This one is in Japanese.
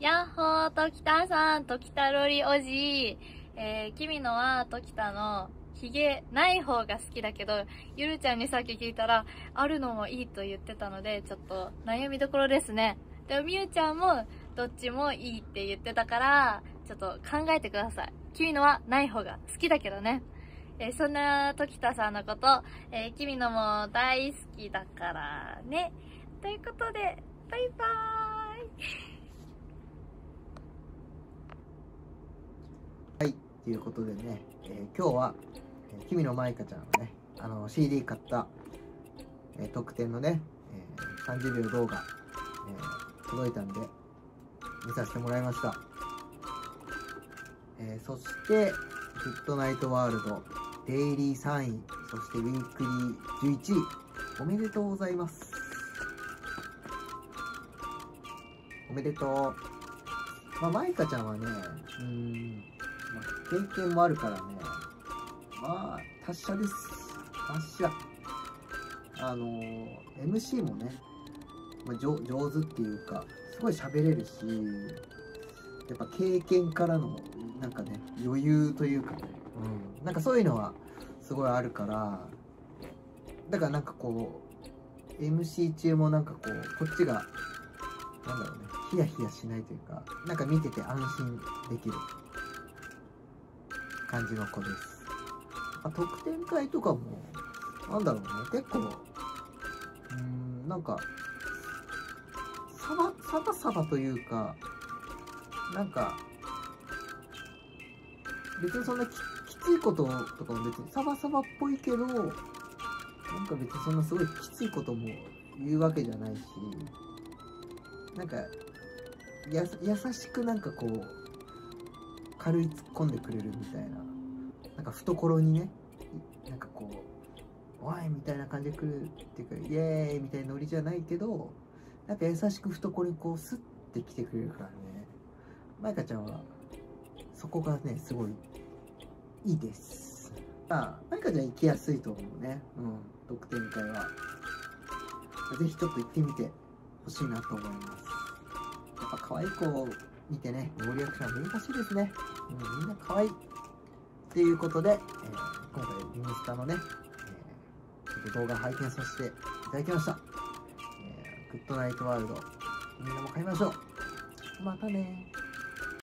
やっほー、ときたさん、ときたろりおじえー、君のは、ときたの、ヒゲない方が好きだけど、ゆるちゃんにさっき聞いたら、あるのもいいと言ってたので、ちょっと悩みどころですね。でもみゆちゃんも、どっちもいいって言ってたから、ちょっと考えてください。君のはない方が好きだけどね。えーそんな時田さんのこと、えー君のも大好きだからね。ということで、バイバーイ。はい、ということでね、えー今日は、えー、君のマイカちゃんのね、あの CD 買った、えー特典のね、えー30秒動画、えー届いたんで、見させてもらいました。えーそして、グッドナイトワールド、デイリー3位、そしてウィークリー11位、おめでとうございます。おめでとう。まあ、マイカちゃんはね、うん、まあ、経験もあるからね、まあ、達者です。達者。あのー MC もね、まあ、上上手っていうか、すごい喋れるし、やっぱ経験からの、なんかね、余裕というかね、うん、なんかそういうのはすごいあるから、だからなんかこう、MC 中もなんかこう、こっちが、なんだろうね、ヒヤヒヤしないというか、なんか見てて安心できる感じの子です。まあ特典会とかも、なんだろうね、結構、うん、なんか、サバ、サバサバというか、なんか、別にそんなききついこととかも別にサバサバっぽいけど、なんか別にそんなすごいきついことも言うわけじゃないし、なんか、や優しくなんかこう、軽い突っ込んでくれるみたいな、なんか懐にね、なんかこう、おいみたいな感じで来るっていうか、イエーイみたいなノリじゃないけど、なんか優しく懐にこう、スッて来てくれるからね、マイカちゃんは、そこがね、すごい、いいです。まあ、マイカちゃん行きやすいと思うね。うん、特典会は。ぜひちょっと行ってみてほしいなと思います。やっぱ可愛い子見てね、ノーリアクション難しいですね。う、みんな可愛い。っていうことで、えー今回インスタのね、えーちょっと動画拝見させていただきました。えーグッドナイトワールド、みんなも買いましょう。またね